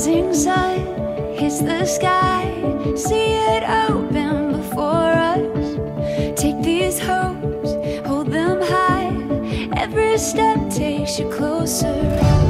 rising sun hits the sky. See it open before us. Take these hopes, hold them high. Every step takes you closer.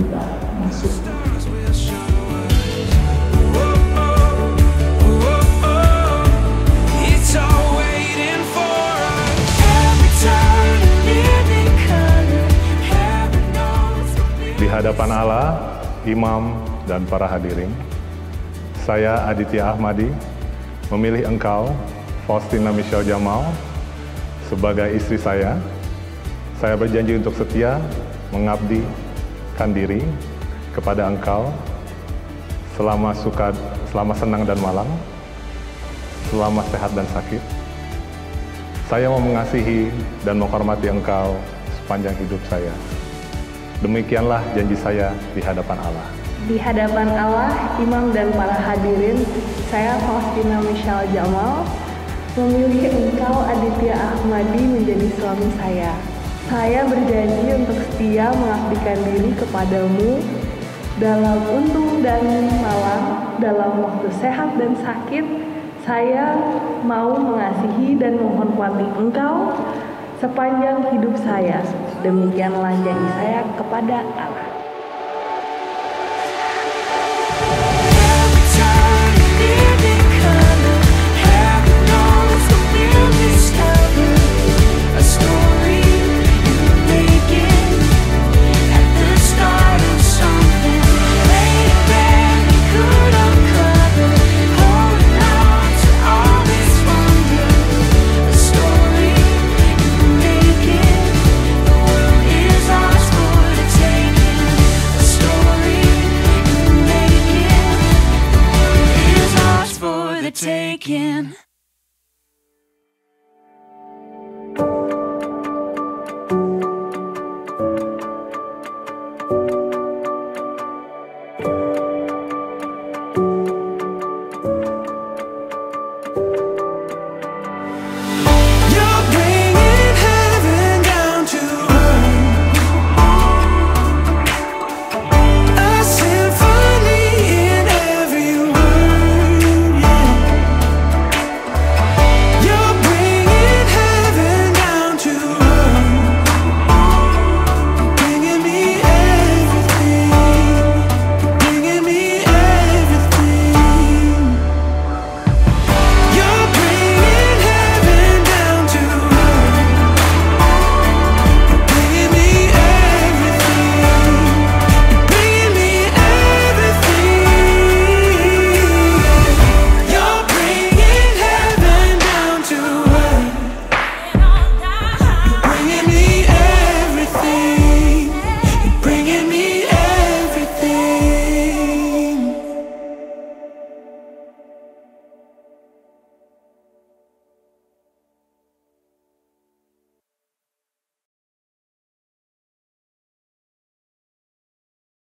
mudah masuk. Di hadapan Allah, imam, dan para hadirin, saya Aditya Ahmadi memilih engkau, Faustina Michelle Jamal, sebagai istri saya. Saya berjanji untuk setia mengabdikan diri kepada engkau selama suka, selama senang dan malang, selama sehat dan sakit. Saya mau mengasihi dan menghormati engkau sepanjang hidup saya. Demikianlah janji saya di hadapan Allah. Di hadapan Allah, imam dan para hadirin, saya Faustina Michelle Jamal memilih engkau Aditya Ahmadi menjadi suami saya. Saya berjanji untuk setia mengabdikan diri kepadamu dalam untung dan malang, dalam waktu sehat dan sakit. Saya mau mengasihi dan menghormati engkau sepanjang hidup saya. Demikianlah janji saya kepada Allah. breaking.